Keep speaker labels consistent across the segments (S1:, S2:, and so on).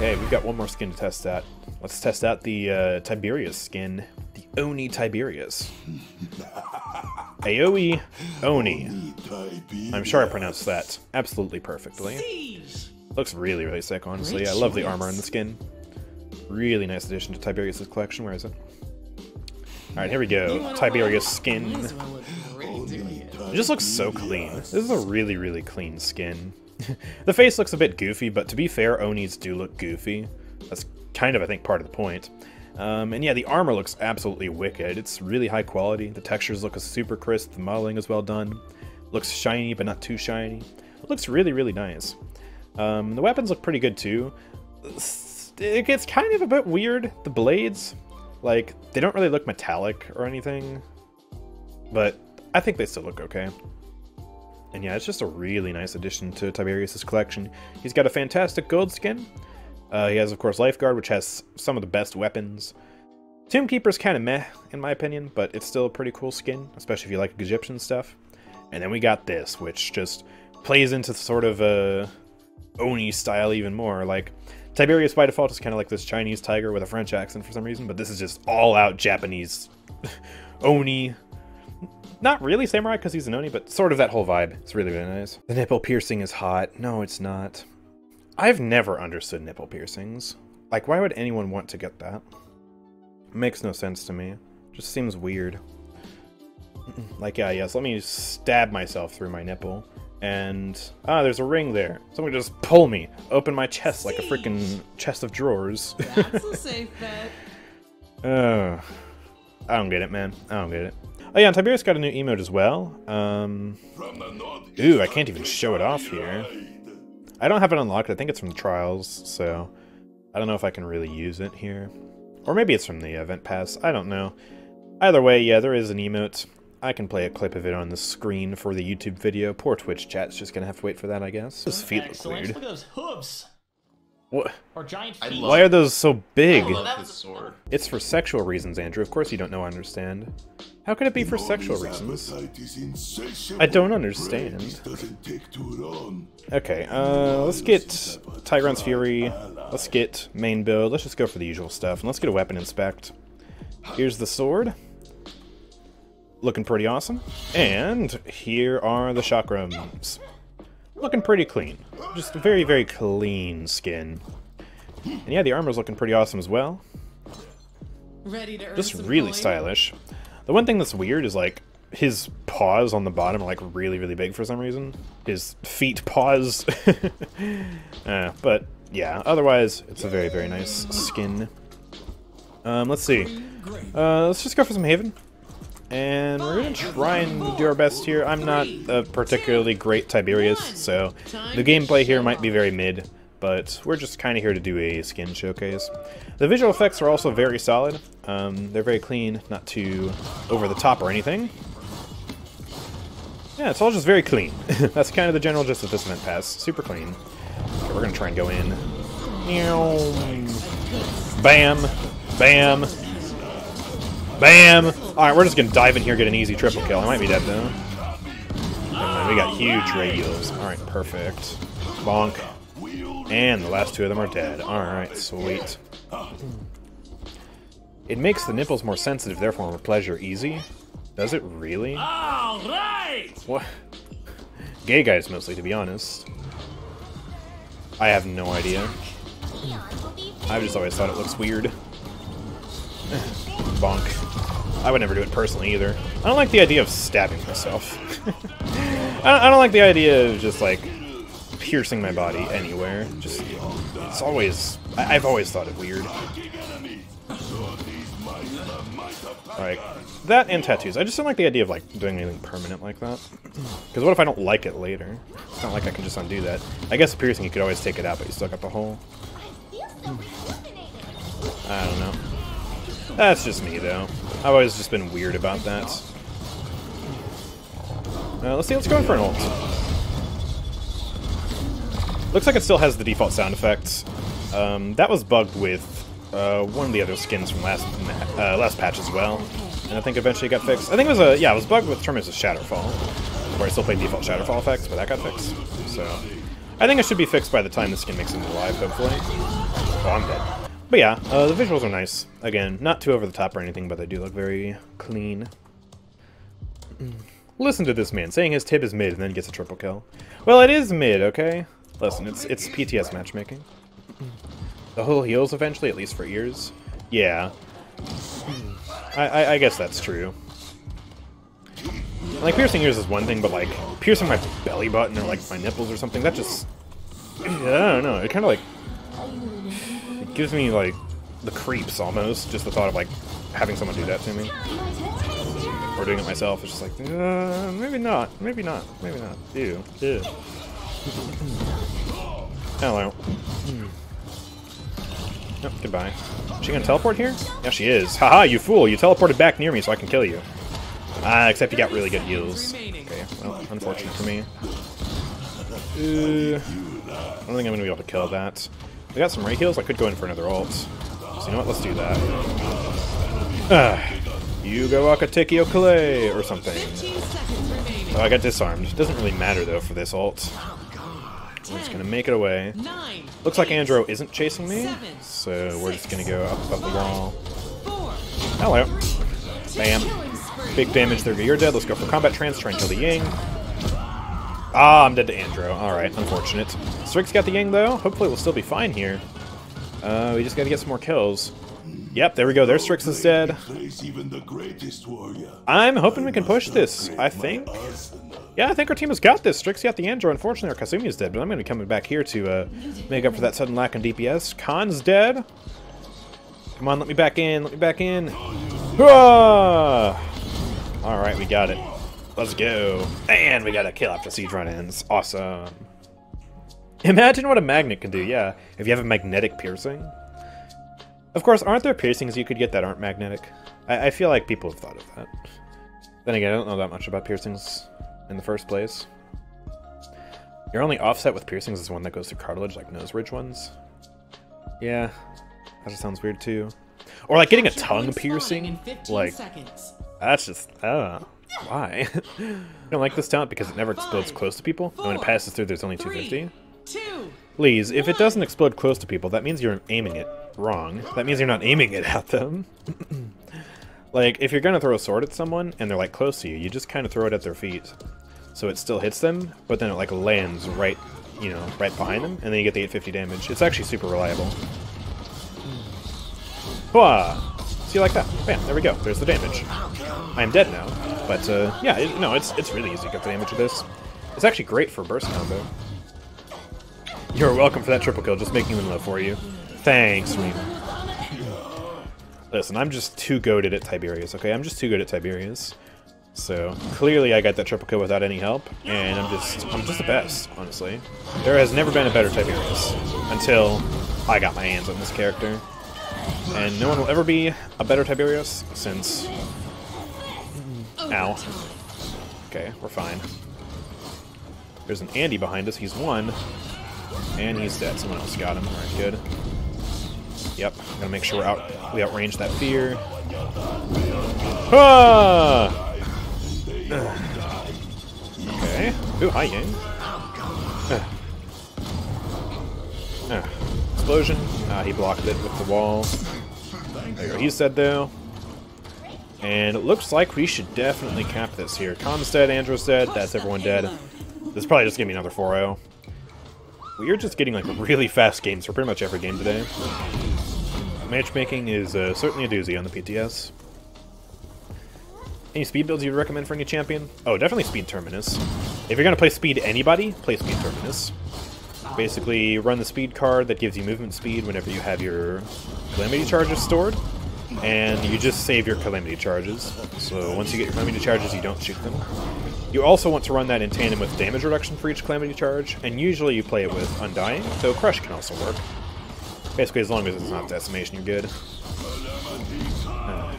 S1: Okay, we've got one more skin to test out. Let's test out the uh, Tiberius skin. The Oni Tiberius. Aoi Oni. I'm sure I pronounced that absolutely perfectly. Looks really, really sick, honestly. I love the armor and the skin. Really nice addition to Tiberius' collection. Where is it? Alright, here we go. Tiberius skin. It just looks so clean. This is a really, really clean skin. the face looks a bit goofy, but to be fair, Onis do look goofy. That's kind of, I think, part of the point. Um, and yeah, the armor looks absolutely wicked. It's really high quality. The textures look super crisp. The modeling is well done. Looks shiny, but not too shiny. It looks really, really nice. Um, the weapons look pretty good too. It gets kind of a bit weird. The blades, like, they don't really look metallic or anything, but I think they still look okay. And yeah, it's just a really nice addition to Tiberius's collection. He's got a fantastic gold skin. Uh, he has, of course, Lifeguard, which has some of the best weapons. Tomb Keeper's kind of meh, in my opinion, but it's still a pretty cool skin, especially if you like Egyptian stuff. And then we got this, which just plays into sort of a Oni style even more. Like, Tiberius by default is kind of like this Chinese tiger with a French accent for some reason, but this is just all-out Japanese Oni not really samurai because he's an oni, but sort of that whole vibe. It's really, really nice. The nipple piercing is hot. No, it's not. I've never understood nipple piercings. Like, why would anyone want to get that? It makes no sense to me. Just seems weird. like, yeah, yes, let me stab myself through my nipple. And, ah, there's a ring there. Someone just pull me, open my chest like a freaking chest of drawers.
S2: That's a safe bet.
S1: Uh, I don't get it, man. I don't get it. Oh yeah, and Tiberius got a new emote as well. Um, ooh, I can't even show it off here. I don't have it unlocked. I think it's from the trials, so I don't know if I can really use it here. Or maybe it's from the event pass. I don't know. Either way, yeah, there is an emote. I can play a clip of it on the screen for the YouTube video. Poor Twitch chat's just gonna have to wait for that, I guess. Those feet look weird.
S3: Look at those hooves.
S1: What?
S3: Or giant feet.
S4: love-
S1: Why are those so big?
S4: I love his sword.
S1: It's for sexual reasons, Andrew. Of course you don't know I understand. How could it be for sexual reasons? I don't understand. Okay, uh, let's get Tigron's Fury. Let's get main build. Let's just go for the usual stuff. And let's get a weapon inspect. Here's the sword. Looking pretty awesome. And here are the chakrams. Looking pretty clean. Just very, very clean skin. And yeah, the armor's looking pretty awesome as well.
S2: Ready to
S1: Just really
S2: coin?
S1: stylish. The one thing that's weird is like his paws on the bottom are like really really big for some reason. His feet paws. uh, but yeah, otherwise it's a very very nice skin. Um, let's see. Uh, let's just go for some Haven. And we're gonna try and do our best here. I'm not a particularly great Tiberius, so the gameplay here might be very mid, but we're just kind of here to do a skin showcase. The visual effects are also very solid. Um, they're very clean, not too over the top or anything. Yeah, it's all just very clean. That's kind of the general gist of this event pass. Super clean. Okay, we're gonna try and go in. Bam. Bam. Bam! Alright, we're just gonna dive in here get an easy triple kill. I might be dead though. We got huge radios. Alright, perfect. Bonk. And the last two of them are dead. Alright, sweet. It makes the nipples more sensitive, therefore more pleasure easy. Does it really?
S3: All right.
S1: What? Gay guys mostly, to be honest. I have no idea. I've just always thought it looks weird. Bonk. I would never do it personally either. I don't like the idea of stabbing myself. I, don't, like the idea of just like piercing my body anywhere. Just it's always I, I've always thought it weird. Like that and tattoos. I just don't like the idea of like doing anything permanent like that. Because what if I don't like it later? It's not like I can just undo that. I guess piercing you could always take it out, but you still got the hole. Hmm. I don't know. That's just me though. I've always just been weird about that. Uh, let's see, let's go for an ult. Looks like it still has the default sound effects. Um, that was bugged with uh, one of the other skins from last uh, last patch as well, and I think eventually it got fixed. I think it was a yeah, it was bugged with Terminus Shatterfall, where I still played default Shatterfall effects, but that got fixed. So I think it should be fixed by the time the skin makes it into live, hopefully. Oh, I'm dead. But yeah, uh, the visuals are nice. Again, not too over the top or anything, but they do look very clean. Listen to this man, saying his tip is mid and then gets a triple kill. Well, it is mid, okay? Listen, it's it's PTS matchmaking. The whole heals eventually, at least for ears. Yeah. I, I, I guess that's true. Like, piercing ears is one thing, but, like, piercing my belly button or, like, my nipples or something, that just... I don't know, it kind of, like... Gives me, like, the creeps, almost, just the thought of, like, having someone do that to me. Or doing it myself, it's just like, uh, maybe not, maybe not, maybe not. Ew, ew. Hello. Oh, goodbye. Is she gonna teleport here? Yeah, she is. Haha, you fool! You teleported back near me so I can kill you. Ah, except you got really good heals. Okay, well, unfortunate for me. Uh, I don't think I'm gonna be able to kill that. We got some Rei heals. I could go in for another ult. So you know what? Let's do that. Ah, Akatekio Clay or something.
S2: 15 seconds remaining.
S1: Oh, I got disarmed. Doesn't really matter though for this ult. We're just gonna make it away. Looks like Andro isn't chasing me, so we're just gonna go up, up the wall. Hello. Bam. Big damage there. You're dead. Let's go for combat trance. Try and kill the Ying. Ah, I'm dead to Andro. Alright, unfortunate. Strix got the Ying, though. Hopefully we'll still be fine here. Uh, we just gotta get some more kills. Yep, there we go. There's Strix
S4: warrior.
S1: I'm hoping we can push this, I think. Yeah, I think our team has got this. Strix got the Andro. Unfortunately, our Kasumi is dead, but I'm going to be coming back here to uh, make up for that sudden lack in DPS. Khan's dead. Come on, let me back in. Let me back in. All right, we got it. Let's go. And we got a kill after siege run ends. Awesome. Imagine what a magnet can do, yeah, if you have a magnetic piercing. Of course, aren't there piercings you could get that aren't magnetic? I, I feel like people have thought of that. Then again, I don't know that much about piercings in the first place. Your only offset with piercings is one that goes through cartilage, like nose ridge ones. Yeah, that just sounds weird too. Or like getting a tongue piercing.
S2: in 15
S1: Like,
S2: seconds.
S1: that's just, uh, why? I don't like this talent because it never explodes close to people. and when it passes through, there's only 250. Please, if it doesn't explode close to people, that means you're aiming it wrong. That means you're not aiming it at them. like, if you're gonna throw a sword at someone and they're like close to you, you just kind of throw it at their feet. So it still hits them, but then it like lands right, you know, right behind them, and then you get the 850 damage. It's actually super reliable. Hwah! See you like that? Bam, there we go. There's the damage. I am dead now, but uh, yeah, it, no, it's it's really easy to get the damage of this. It's actually great for burst combo. You're welcome for that triple kill, just making them low for you. Thanks, Rena. Listen, I'm just too goaded at Tiberius, okay? I'm just too good at Tiberius. So, clearly I got that triple kill without any help, and I'm just I'm just the best, honestly. There has never been a better Tiberius until I got my hands on this character. And no one will ever be a better Tiberius since Ow. Okay, we're fine. There's an Andy behind us, he's one. And he's dead. Someone else got him. Alright, good. Yep, gotta make sure we're out we outrange that fear. Ah! Okay. Ooh, hi Yang. Explosion. Ah, he blocked it with the wall. There you go. He's dead though. And it looks like we should definitely cap this here. Khan's dead, Andrew's dead, that's everyone dead. This is probably just gonna be another 4-0. We are just getting like really fast games for pretty much every game today. Matchmaking is uh, certainly a doozy on the PTS. Any speed builds you'd recommend for any champion? Oh, definitely Speed Terminus. If you're gonna play Speed anybody, play Speed Terminus. Basically, run the speed card that gives you movement speed whenever you have your Calamity charges stored, and you just save your Calamity charges. So once you get your Calamity charges, you don't shoot them. You also want to run that in tandem with damage reduction for each Calamity charge, and usually you play it with Undying, though Crush can also work. Basically, as long as it's not Decimation, you're good. Uh,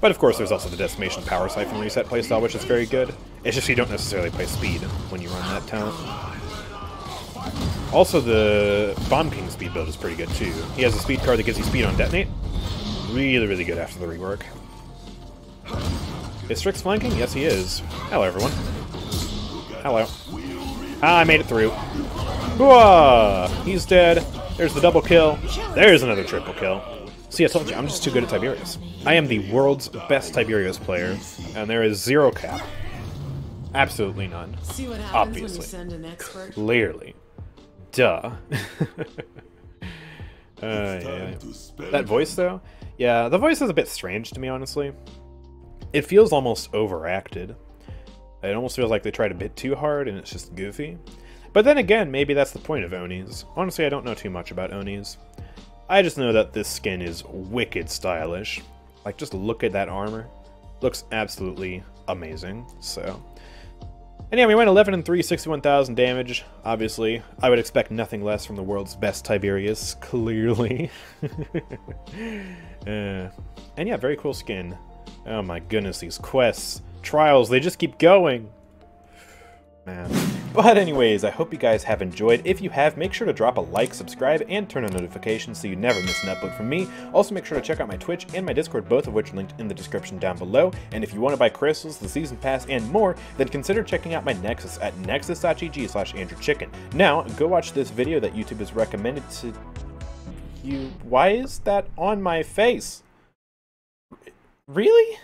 S1: But of course, there's also the Decimation Power Siphon Reset playstyle, which is very good. It's just you don't necessarily play speed when you run that talent. Also, the Bomb King speed build is pretty good too. He has a speed card that gives you speed on detonate. Really, really good after the rework. Is Strix flanking? Yes, he is. Hello, everyone. Hello. Ah, I made it through. Whoa! He's dead. There's the double kill. There's another triple kill. See, I told you, I'm just too good at Tiberius. I am the world's best Tiberius player, and there is zero cap. Absolutely none.
S2: See what happens when you
S1: Obviously.
S2: send an expert?
S1: Clearly. Duh. Uh, yeah, yeah.
S4: Time to spell
S1: That voice, though? Yeah, the voice is a bit strange to me, honestly. It feels almost overacted. It almost feels like they tried a bit too hard and it's just goofy. But then again, maybe that's the point of Onis. Honestly, I don't know too much about Onis. I just know that this skin is wicked stylish. Like, just look at that armor. Looks absolutely amazing, so... And yeah, we went 11 and 3, 61,000 damage. Obviously, I would expect nothing less from the world's best Tiberius, clearly. Uh, and yeah, very cool skin. Oh my goodness, these quests, trials, they just keep going. Man. But anyways, I hope you guys have enjoyed. If you have, make sure to drop a like, subscribe, and turn on notifications so you never miss an upload from me. Also, make sure to check out my Twitch and my Discord, both of which are linked in the description down below. And if you want to buy crystals, the season pass, and more, then consider checking out my Nexus at nexus.gg slash andrewchicken. Now, go watch this video that YouTube has recommended to you. Why is that on my face? Really?